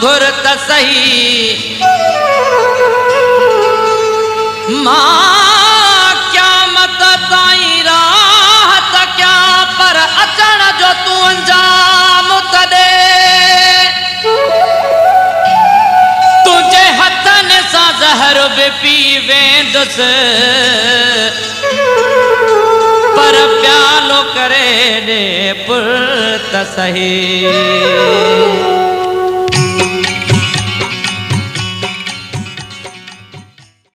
तू घुर सही क्या मत क्या पर अचण जो अंजाम ज़हर बि पी पर प्यालो करे ॾे पुर सही